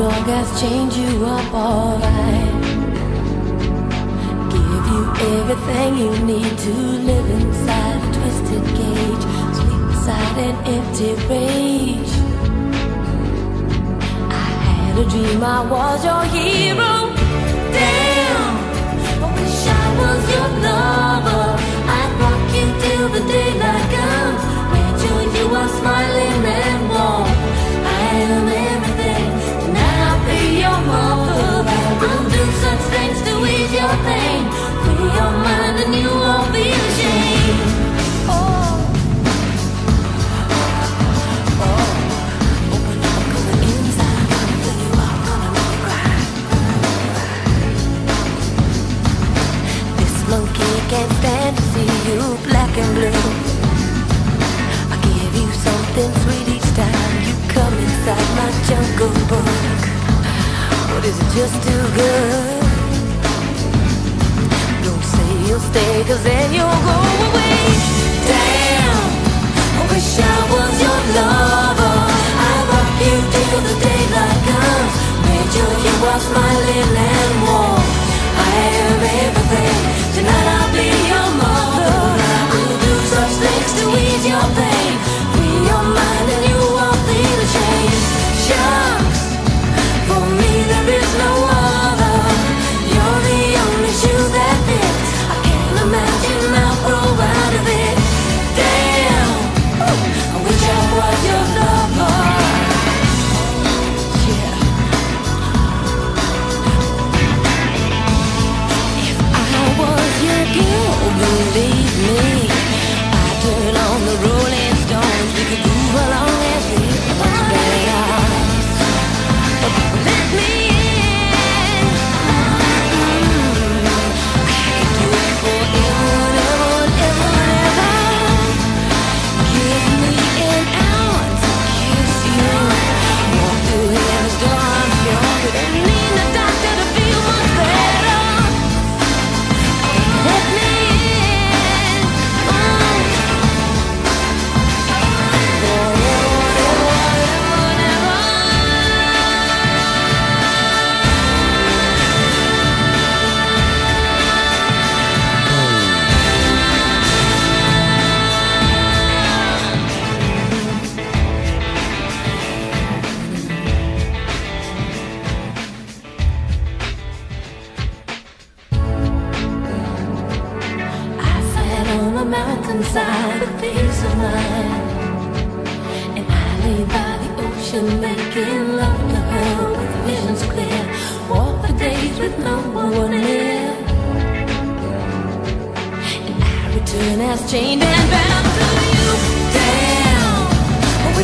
dog has changed you up alright. Give you everything you need to live inside a twisted cage, sleep inside an empty rage. I had a dream I was your hero. and fantasy, you black and blue. I give you something sweet each time you come inside my jungle book. What is it just too good? inside a piece of mine And I lay by the ocean making love to her with visions clear. Walk the days with no one near. And I return as chained and bound to you. Damn,